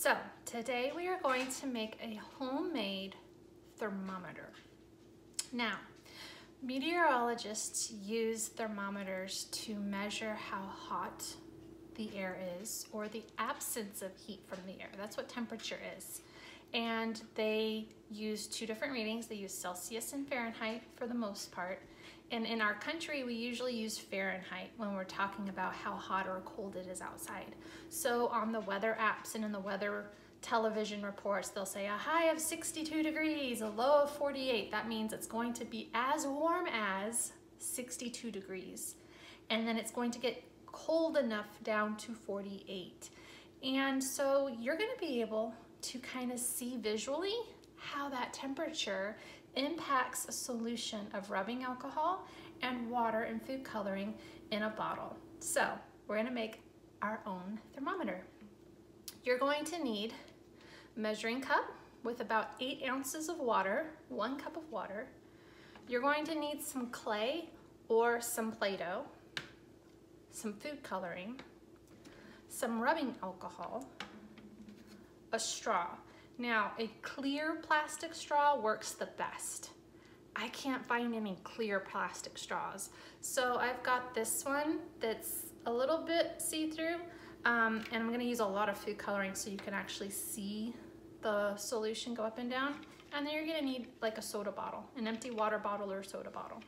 So today we are going to make a homemade thermometer. Now, meteorologists use thermometers to measure how hot the air is or the absence of heat from the air. That's what temperature is. And they use two different readings. They use Celsius and Fahrenheit for the most part. And in our country, we usually use Fahrenheit when we're talking about how hot or cold it is outside. So on the weather apps and in the weather television reports, they'll say a high of 62 degrees, a low of 48. That means it's going to be as warm as 62 degrees. And then it's going to get cold enough down to 48. And so you're gonna be able to kind of see visually how that temperature impacts a solution of rubbing alcohol and water and food coloring in a bottle. So we're gonna make our own thermometer. You're going to need measuring cup with about eight ounces of water, one cup of water. You're going to need some clay or some Play-Doh, some food coloring, some rubbing alcohol, a straw. Now, a clear plastic straw works the best. I can't find any clear plastic straws. So I've got this one that's a little bit see-through um, and I'm gonna use a lot of food coloring so you can actually see the solution go up and down. And then you're gonna need like a soda bottle, an empty water bottle or soda bottle.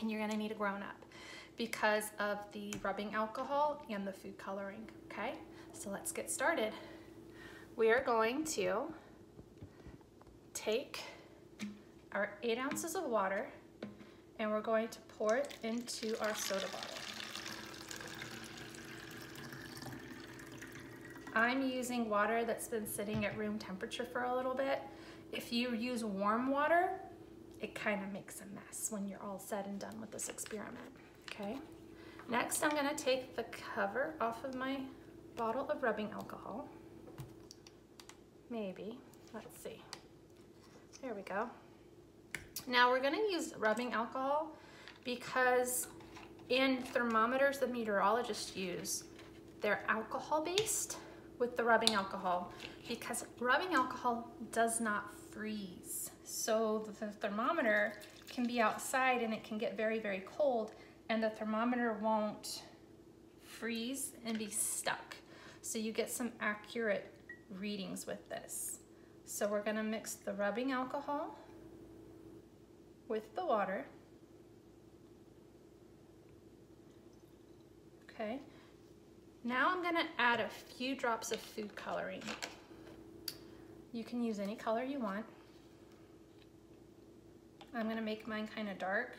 And you're gonna need a grown up because of the rubbing alcohol and the food coloring, okay? So let's get started. We are going to take our eight ounces of water and we're going to pour it into our soda bottle. I'm using water that's been sitting at room temperature for a little bit. If you use warm water, it kind of makes a mess when you're all said and done with this experiment, okay? Next, I'm gonna take the cover off of my bottle of rubbing alcohol. Maybe, let's see. There we go. Now we're gonna use rubbing alcohol because in thermometers the meteorologists use, they're alcohol based with the rubbing alcohol because rubbing alcohol does not freeze. So the thermometer can be outside and it can get very, very cold and the thermometer won't freeze and be stuck. So you get some accurate readings with this. So we're gonna mix the rubbing alcohol with the water. Okay, now I'm gonna add a few drops of food coloring. You can use any color you want. I'm gonna make mine kind of dark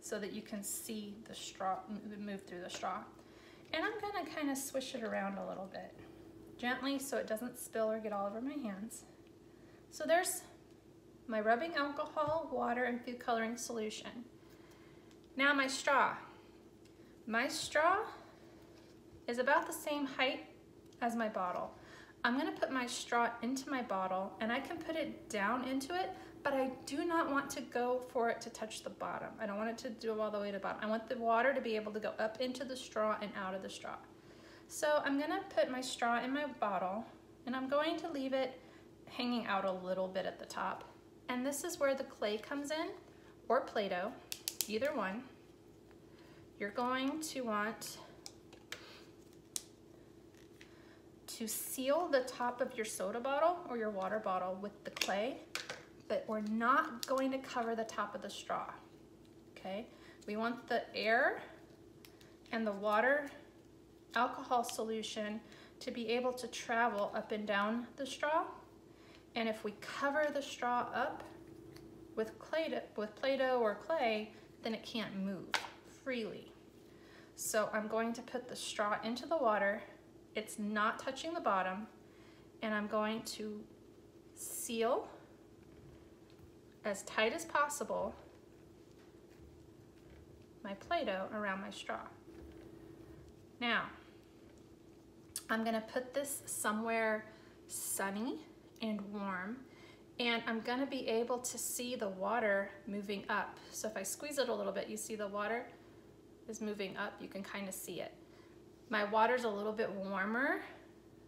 so that you can see the straw move through the straw. And I'm gonna kind of swish it around a little bit, gently so it doesn't spill or get all over my hands. So there's my rubbing alcohol, water, and food coloring solution. Now my straw. My straw is about the same height as my bottle. I'm gonna put my straw into my bottle and I can put it down into it, but I do not want to go for it to touch the bottom. I don't want it to do all the way to the bottom. I want the water to be able to go up into the straw and out of the straw. So I'm gonna put my straw in my bottle and I'm going to leave it hanging out a little bit at the top. And this is where the clay comes in, or Play-Doh, either one. You're going to want to seal the top of your soda bottle or your water bottle with the clay, but we're not going to cover the top of the straw, okay? We want the air and the water alcohol solution to be able to travel up and down the straw. And if we cover the straw up with clay with Play-Doh or clay, then it can't move freely. So I'm going to put the straw into the water it's not touching the bottom and I'm going to seal as tight as possible my Play-Doh around my straw. Now, I'm gonna put this somewhere sunny and warm and I'm gonna be able to see the water moving up. So if I squeeze it a little bit, you see the water is moving up, you can kind of see it. My water's a little bit warmer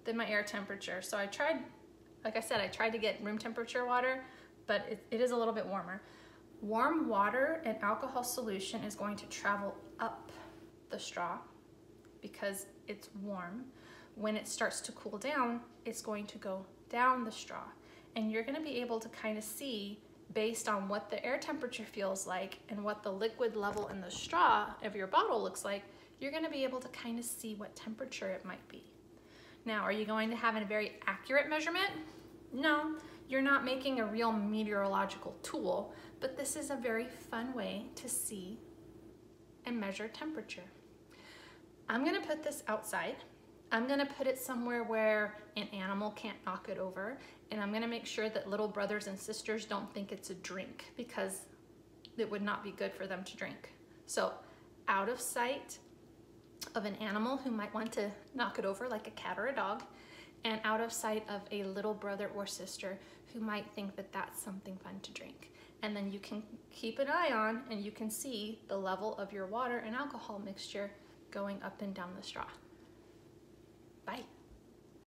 than my air temperature. So I tried, like I said, I tried to get room temperature water, but it, it is a little bit warmer. Warm water and alcohol solution is going to travel up the straw because it's warm. When it starts to cool down, it's going to go down the straw. And you're gonna be able to kind of see based on what the air temperature feels like and what the liquid level in the straw of your bottle looks like, you're gonna be able to kind of see what temperature it might be. Now, are you going to have a very accurate measurement? No, you're not making a real meteorological tool, but this is a very fun way to see and measure temperature. I'm gonna put this outside. I'm gonna put it somewhere where an animal can't knock it over, and I'm gonna make sure that little brothers and sisters don't think it's a drink because it would not be good for them to drink. So out of sight of an animal who might want to knock it over like a cat or a dog, and out of sight of a little brother or sister who might think that that's something fun to drink. And then you can keep an eye on and you can see the level of your water and alcohol mixture going up and down the straw. Bye.